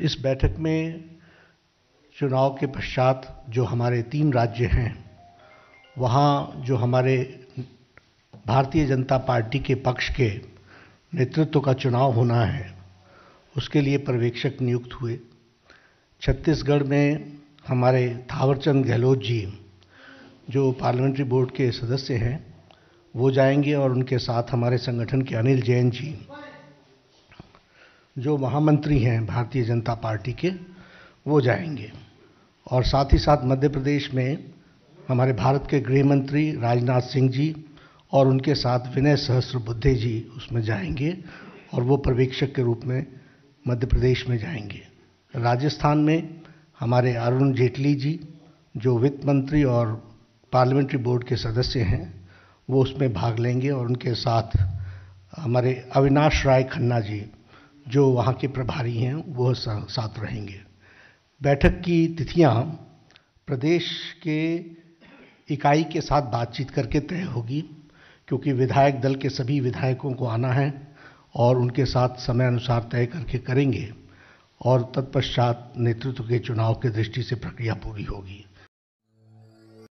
इस बैठक में चुनाव के पश्चात जो हमारे तीन राज्य हैं, वहाँ जो हमारे भारतीय जनता पार्टी के पक्ष के नेतृत्व का चुनाव होना है, उसके लिए पर्यवेक्षक नियुक्त हुए। छत्तीसगढ़ में हमारे थावरचंद गहलोत जी, जो पार्लियामेंट्री बोर्ड के सदस्य हैं, वो जाएँगे और उनके साथ हमारे संगठन के अनिल जैन जी। जो महामंत्री हैं भारतीय जनता पार्टी के, वो जाएँगे। और साथ ही साथ मध्य प्रदेश में हमारे भारत के गृह मंत्री राजनाथ सिंह जी और उनके साथ विनय सहस्त्र बुद्धे जी उसमें जाएँगे और वो पर्यवेक्षक के रूप में मध्य प्रदेश में जाएँगे। राजस्थान में हमारे अरुण जेटली जी, जो वित्त मंत्री और पार्लियामेंट्री बोर्ड के सदस्य हैं, वो उसमें भाग लेंगे और उनके साथ हमारे अविनाश राय खन्ना जी जो वहाँ के प्रभारी हैं वो साथ रहेंगे। बैठक की तिथियाँ प्रदेश के इकाई के साथ बातचीत करके तय होगी, क्योंकि विधायक दल के सभी विधायकों को आना है और उनके साथ समय अनुसार तय करके करेंगे और तत्पश्चात नेतृत्व के चुनाव की दृष्टि से प्रक्रिया पूरी होगी।